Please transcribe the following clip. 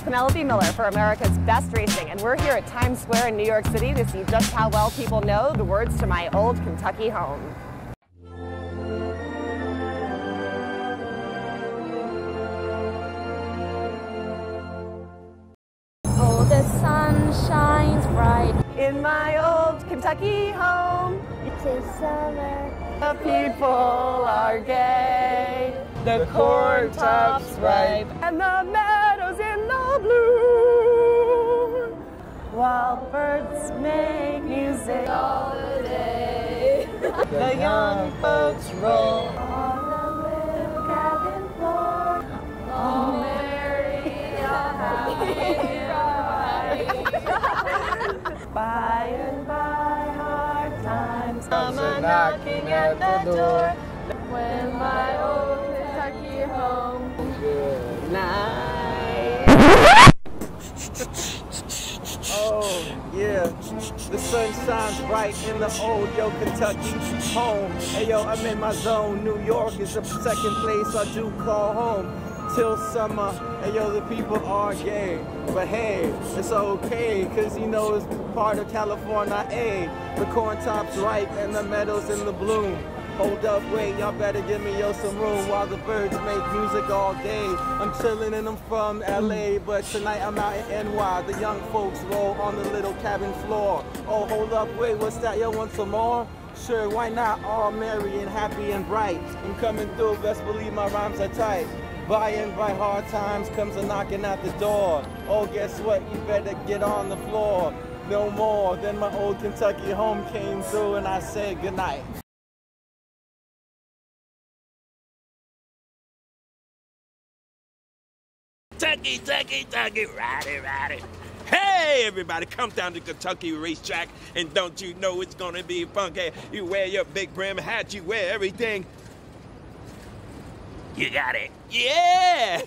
is Penelope Miller for America's Best Racing, and we're here at Times Square in New York City to see just how well people know the words to my old Kentucky home. Oh, the sun shines bright. In my old Kentucky home, Tis summer. the people are gay, the corn tops ripe, and the bloom, while birds make music all the day. The young folks roll on the little cabin floor, all happy, By and by, hard times come a knocking at the door. When my old yeah. The sun shines bright in the old yo Kentucky home. Hey yo, I'm in my zone. New York is the second place I do call home. Till summer, hey yo, the people are gay. But hey, it's okay, cause you know it's part of California, A. The corn tops ripe and the meadows in the bloom. Hold up, wait, y'all better give me yo some room while the birds make music all day. I'm chillin' and I'm from LA, but tonight I'm out in NY. The young folks roll on the little cabin floor. Oh, hold up, wait, what's that? Yo, want some more? Sure, why not? All merry and happy and bright. I'm coming through, best believe my rhymes are tight. By and by hard times comes a knocking at the door. Oh, guess what? You better get on the floor. No more. Then my old Kentucky home came through and I said goodnight. Kentucky, Kentucky, Kentucky, ride it. Hey, everybody, come down to Kentucky Racetrack, and don't you know it's gonna be funky? You wear your big brim hat, you wear everything. You got it. Yeah!